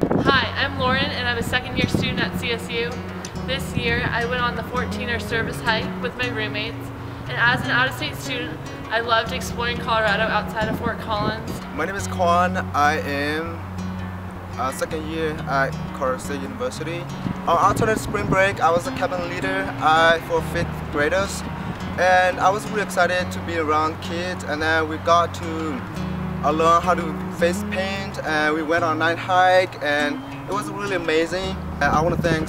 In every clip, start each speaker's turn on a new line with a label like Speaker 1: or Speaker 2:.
Speaker 1: Hi, I'm Lauren and I'm a second year student at CSU. This year I went on the 14er service hike with my roommates and as an out-of-state student I loved exploring Colorado outside of Fort Collins.
Speaker 2: My name is Kwan. I am a second year at Colorado State University. On alternate spring break I was a cabin leader for fifth graders and I was really excited to be around kids and then we got to I learned how to face paint and we went on a night hike and it was really amazing. And I want to thank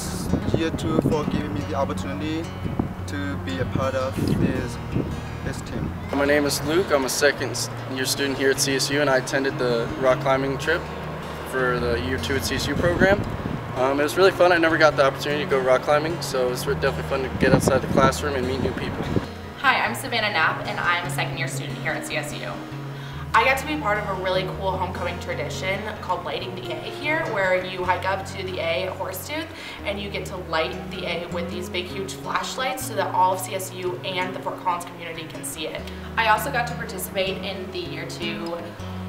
Speaker 2: Year 2 for giving me the opportunity to be a part of this, this team.
Speaker 3: My name is Luke. I'm a second year student here at CSU and I attended the rock climbing trip for the Year 2 at CSU program. Um, it was really fun. I never got the opportunity to go rock climbing, so it was definitely fun to get outside the classroom and meet new people.
Speaker 4: Hi, I'm Savannah Knapp and I'm a second year student here at CSU. I got to be part of a really cool homecoming tradition called Lighting the A here, where you hike up to the A at Horsetooth and you get to light the A with these big huge flashlights so that all of CSU and the Fort Collins community can see it. I also got to participate in the year two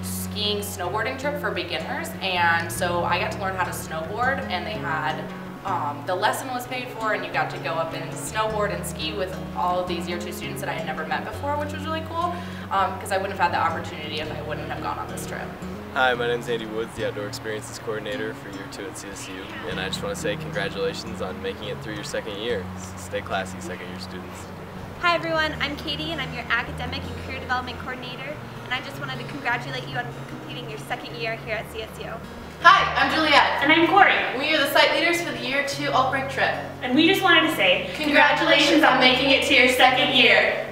Speaker 4: skiing snowboarding trip for beginners and so I got to learn how to snowboard and they had um, the lesson was paid for and you got to go up and snowboard and ski with all of these year two students that I had never met before, which was really cool because um, I wouldn't have had the opportunity if I wouldn't have gone on this trip.
Speaker 5: Hi, my name is Andy Woods, the Outdoor Experiences Coordinator for Year 2 at CSU, and I just want to say congratulations on making it through your second year. Stay classy, second year students.
Speaker 6: Hi everyone, I'm Katie and I'm your Academic and Career Development Coordinator, and I just wanted to congratulate you on completing your second year here at CSU.
Speaker 7: Hi, I'm Juliet.
Speaker 8: And I'm Corey.
Speaker 7: We are the site leaders for the Year 2 Alt Break trip.
Speaker 8: And we just wanted to say,
Speaker 7: congratulations on making it to your second year.